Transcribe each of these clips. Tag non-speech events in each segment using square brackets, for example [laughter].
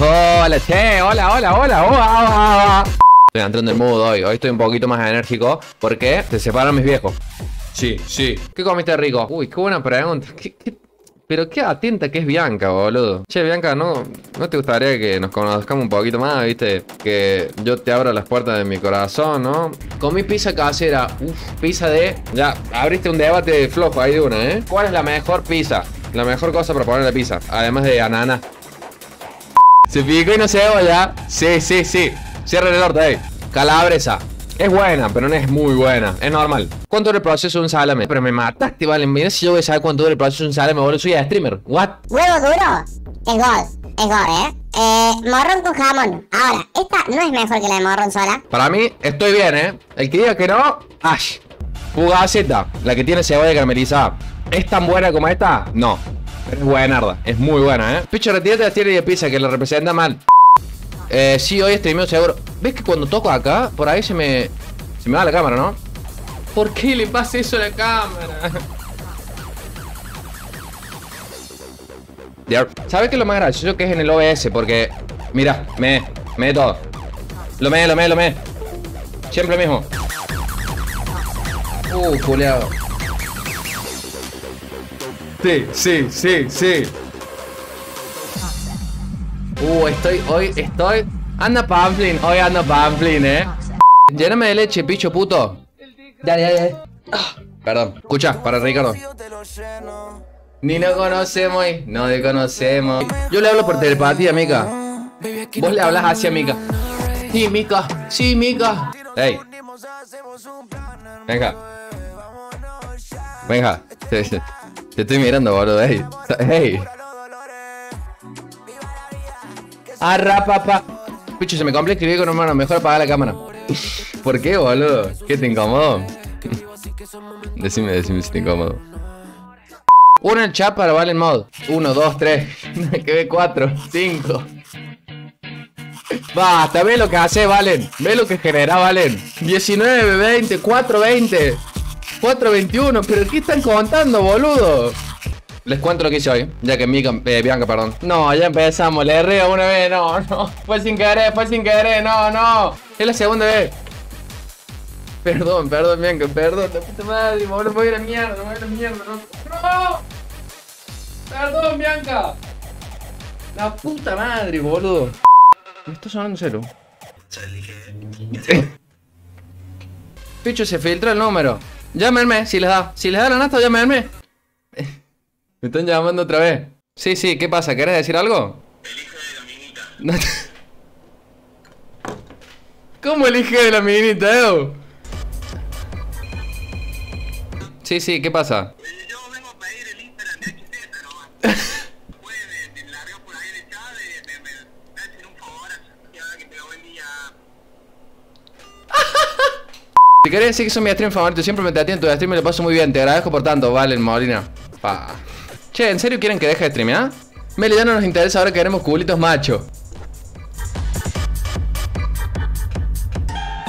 Hola, che, hola, hola, hola, hola. Estoy entrando en mood hoy. Hoy estoy un poquito más enérgico porque se separan mis viejos. Sí, sí. ¿Qué comiste rico? Uy, qué buena pregunta. ¿Qué, qué? Pero qué atenta que es Bianca, boludo. Che, Bianca, ¿no, ¿no te gustaría que nos conozcamos un poquito más, viste? Que yo te abra las puertas de mi corazón, ¿no? Comí pizza casera. Uf, pizza de... Ya, abriste un debate flojo ahí de una, ¿eh? ¿Cuál es la mejor pizza? La mejor cosa para poner la pizza. Además de anana. Se picó y no se ya. Sí, sí, sí. Cierra el orto ahí. Calabresa. Es buena, pero no es muy buena. Es normal. ¿Cuánto dura el proceso de un salame? Pero me mataste, vale. Mira si yo voy a saber cuánto dura el proceso de un salame, boludo. Soy streamer. What? Huevo duro. Es gol. Es gol, ¿eh? Eh, morrón con jamón. Ahora, esta no es mejor que la de morrón sola. Para mí, estoy bien, ¿eh? El que diga que no, Ash. Fugaceta, la que tiene cebolla caramelizada. ¿Es tan buena como esta? No. Es buenarda. Es muy buena, ¿eh? Picho, retírate la tierra y de pizza, que la representa mal. Eh, sí, hoy streameo seguro. ¿Ves que cuando toco acá, por ahí se me. Se me va la cámara, ¿no? ¿Por qué le pasa eso a la cámara? ¿Sabes qué es lo más gracioso que es en el OBS? Porque, mira, me, me todo. Lo me, lo me, lo me. Siempre lo mismo. Uh, culeado. Sí, sí, sí, sí. Uh, estoy, hoy estoy. Anda Pamplin, hoy anda Pamplin, eh. Lléname de leche, picho puto. Dale, dale, dale. Ah, perdón. Escucha, para Ricardo. Ni nos conocemos y no te conocemos. Yo le hablo por telepatía, Mica. Vos le hablas hacia Mica. Sí, Mica. Sí, Mica. Hey. Venga. Venga. Te, te estoy mirando, boludo. Hey. Hey. Arra, papá. Picho, se me complica escribir con hermano. Mejor apagar la cámara. [laughs] ¿Por qué, boludo? ¿Qué te incómodo? [laughs] decime, decime si te incómodo. Uno en chat para Valen Mod. Uno, dos, tres. [laughs] que ve cuatro, cinco. Basta, ve lo que hace, Valen. Ve lo que genera, Valen. 19, 20, 4, 20. 4, 21. ¿Pero qué están contando, boludo? Les cuento lo que hice hoy, ya que Mika, eh, Bianca, perdón. No, ya empezamos, le erré una vez, no, no. Fue sin querer, fue sin querer, no, no. Es la segunda vez. Perdón, perdón, Bianca, perdón, la puta madre, boludo, voy a ir a mierda, voy a ir a mierda, no. ¡No! Perdón, Bianca. La puta madre, boludo. Me está sonando cero. Picho, se filtra el número. Llámenme, si les da. Si les da la nata, llámenme. [laughs] Me están llamando otra vez. Sí, sí, ¿qué pasa? ¿Querés decir algo? [laughs] Elige de la minita. ¿Cómo elige de la minita, Edo? Sí, sí, ¿qué pasa? Yo vengo a pedir el Instagram de XZ nomás. [laughs] Puede, te largo por ahí de chat y me, me, hacen un favor y ahora que te lo buen día. Si querés decir que son mi stream favorito, siempre me te atiendo tu stream y lo paso muy bien. Te agradezco por tanto, Valen Molina. Pa. Che, ¿en serio quieren que deje de streamear? Meli, ya no nos interesa, ahora queremos cubulitos macho.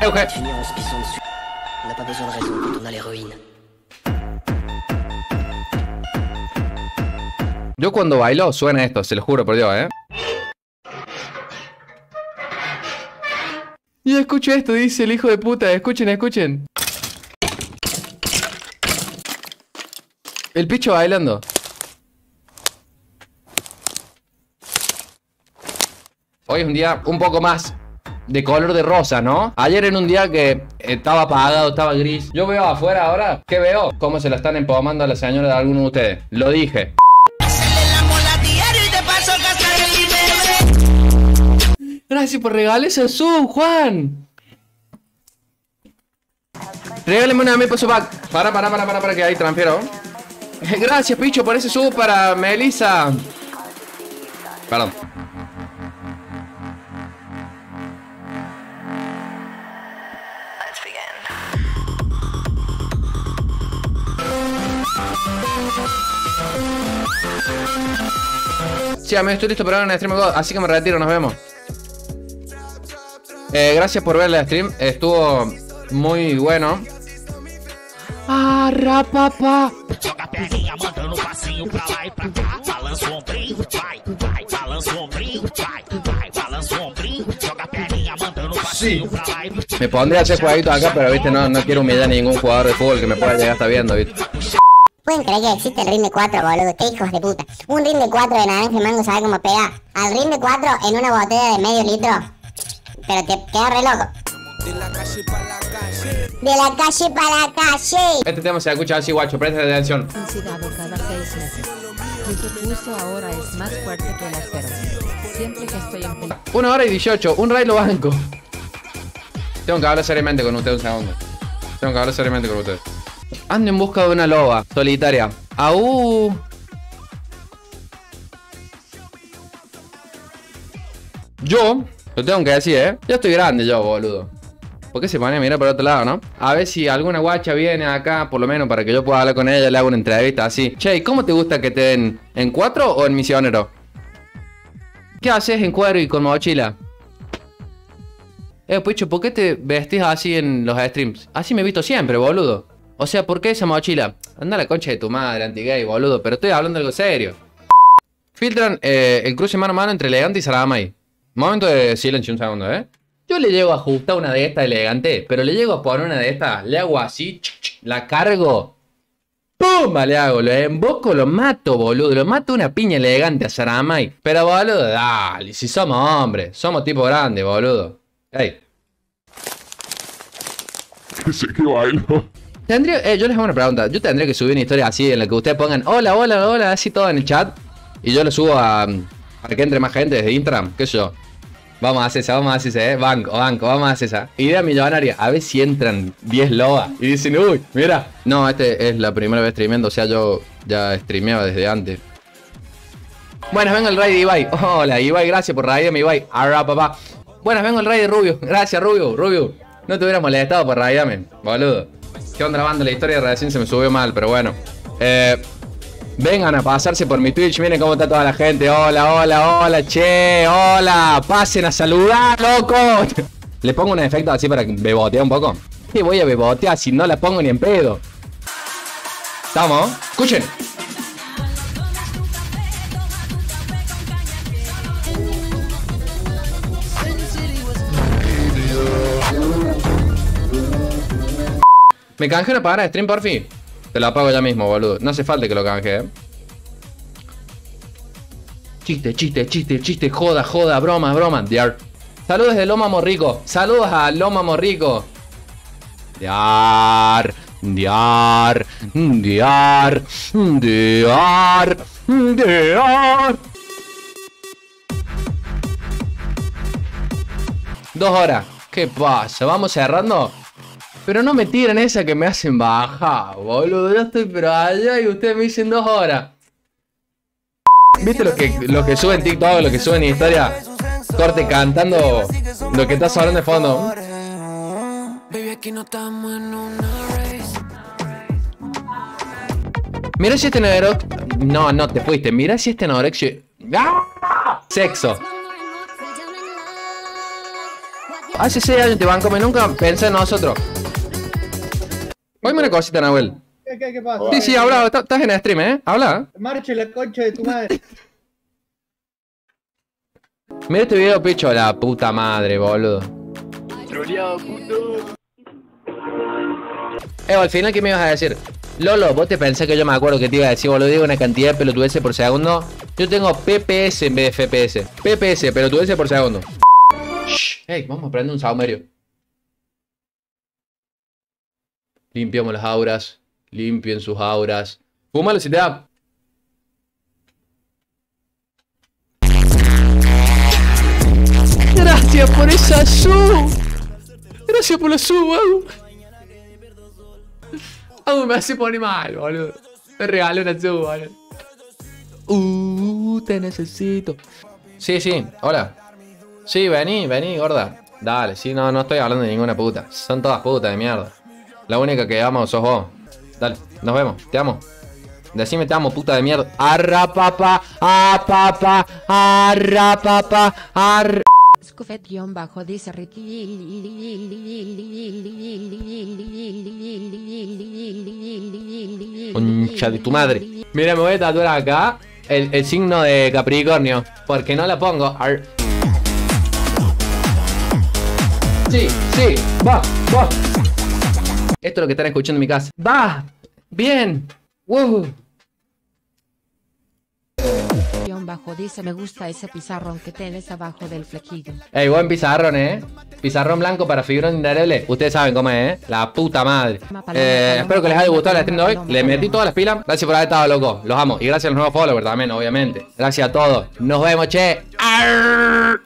Euge. Yo cuando bailo suena esto, se lo juro por Dios, ¿eh? Y escucho esto, dice el hijo de puta. Escuchen, escuchen. El picho bailando. Hoy es un día un poco más de color de rosa, ¿no? Ayer en un día que estaba apagado, estaba gris. Yo veo afuera ahora, ¿qué veo? Cómo se la están empomando a la señora de alguno de ustedes. Lo dije. Gracias por regalarse el sub, Juan. Regáleme una me su pack. Para, para, para, para, para que ahí transfiero. [laughs] Gracias, Picho, por ese sub para Melissa. Perdón. Sí, me estoy listo para ver un stream God, así que me retiro, nos vemos. Eh, gracias por ver el stream, estuvo muy bueno. Ah, rapapa. Joga a perninha mandando passinho pra lá e pra cá. Balança o ombrinho, vai, vai, balança o ombrinho, vai, vai. Sí. Me pondría a hacer jueguito acá, pero viste, no, no quiero humillar a ningún jugador de fútbol que me pueda llegar hasta viendo, viste. ¿Pueden creer que existe el ring de 4, boludo? Qué hijos de puta. Un ring de 4 de naranja y mango, ¿sabe cómo pega? Al ring de 4 en una botella de medio litro. Pero te queda re loco. De la calle para la calle. De la calle para la calle. Este tema se escucha así, guacho, presta atención. Suicidado cada seis meses. Mi pulso ahora es más fuerte que el acero. Siempre que estoy en peligro. Una hora y 18, un raid lo banco. Tengo que hablar seriamente con usted un segundo. Tengo que hablar seriamente con usted. Ando en busca de una loba solitaria. ¡Au! Yo, lo tengo que decir, ¿eh? Yo estoy grande yo, boludo. ¿Por qué se pone a mirar por otro lado, no? A ver si alguna guacha viene acá, por lo menos para que yo pueda hablar con ella, le hago una entrevista así. Che, ¿cómo te gusta que te den? ¿En cuatro o en misionero? ¿Qué haces en cuero y con mochila? Eh, Pucho, ¿por qué te vestís así en los streams? Así me he visto siempre, boludo. O sea, ¿por qué esa mochila? Anda a la concha de tu madre, anti-gay, boludo. Pero estoy hablando algo serio. Filtran eh, el cruce mano a mano entre elegante y Saramay. Momento de silencio un segundo, ¿eh? Yo le llego a ajustar una de estas elegante, pero le llego a poner una de estas, le hago así, ch, ch, la cargo. ¡Pumba! Le hago, lo emboco, lo mato, boludo. Lo mato una piña elegante a Saramay. Pero, boludo, dale, si somos hombres, somos tipo grande, boludo. Ey. [laughs] Sí que bailo. Tendría, eh, yo les hago una pregunta. Yo tendría que subir una historia así en la que ustedes pongan hola, hola, hola, así todo en el chat. Y yo lo subo a. para que entre más gente desde Instagram, qué sé yo. Vamos a hacer esa, vamos a hacer esa, eh. Banco, banco, vamos a hacer esa. Idea millonaria. A ver si entran 10 lobas y dicen, uy, mira. No, este es la primera vez streameando, o sea, yo ya streameaba desde antes. Buenas, vengo el raid de Ibai. Hola, Ibai, gracias por raidarme, Ibai. Arra, papá. Buenas, vengo el raid de Rubio. Gracias, Rubio, Rubio. No te hubiera molestado por raidarme, boludo. ¿Qué onda banda? La historia recién se me subió mal, pero bueno. Eh, vengan a pasarse por mi Twitch. Miren cómo está toda la gente. Hola, hola, hola, che, hola. Pasen a saludar, loco. [laughs] Le pongo un efecto así para que un poco. ¿Qué voy a bebotear si no la pongo ni en pedo? Estamos. Escuchen. ¿Me canje una pagana de stream, porfi? Te la pago ya mismo, boludo. No hace falta que lo canje, eh. Chiste, chiste, chiste, chiste, joda, joda, broma, broma. Diar. Saludos de Loma Morrico. Saludos a Loma Morrico. Diar. Diar. Diar. Diar. Diar. Dos horas. ¿Qué pasa? ¿Vamos cerrando? Pero no me tiren esa que me hacen bajar, boludo. Yo estoy pero allá y ustedes me dicen dos horas. ¿Viste lo que, lo que suben TikTok, lo que suben en historia? Corte cantando lo que estás hablando de fondo. Mira si este no No, no te fuiste. Mira si este anorexio. ¡Ah! Sexo. Hace 6 años te banco, me nunca pensé en nosotros. Oíme una cosita, Nahuel. ¿Qué, qué, qué pasa? Sí, sí, habla, está- estás en stream, ¿eh? Habla. Marche la concha de tu madre. [laughs] Mira este video, picho, la puta madre, boludo. Eh, al final, ¿qué me ibas a decir? Lolo, ¿vos te pensás que yo me acuerdo que te iba a decir, boludo? Digo una cantidad de pelotudeces por segundo. Yo tengo PPS en vez de FPS. PPS, pelotudeces por segundo. Shh. Ey, vamos a prender un saumerio. Limpiamos las auras. Limpien sus auras. Fúmalo si te da. Gracias por esa sub. Gracias por la sub, Agu. Agu me hace poner mal, boludo. Me regaló una sub, boludo. Uh, te necesito. Sí, sí, hola. Sí, vení, vení, gorda. Dale, sí, no, no estoy hablando de ninguna puta. Son todas putas de mierda. La única que amo sos vos. Dale, nos vemos, te amo. Decime te amo, puta de mierda. Arra papá, a papá, arra papá, arra. Scufet-bajo dice Concha de tu madre. Mira, me voy a tatuar acá el, el signo de Capricornio. Porque no la pongo. Ar- Sí, sí, va, va. Esto es lo que están escuchando en mi casa. Va, bien. Wow. Guión bajo dice me gusta ese pizarrón que tienes abajo del flequillo. Ey, buen pizarrón, eh. Pizarrón blanco para fibrón indeleble. Ustedes saben cómo es, eh. La puta madre. Eh, espero que les haya gustado la stream de hoy. Le metí todas las pilas. Gracias por haber estado loco. Los amo. Y gracias a los nuevos followers también, obviamente. Gracias a todos. Nos vemos, che. Arr.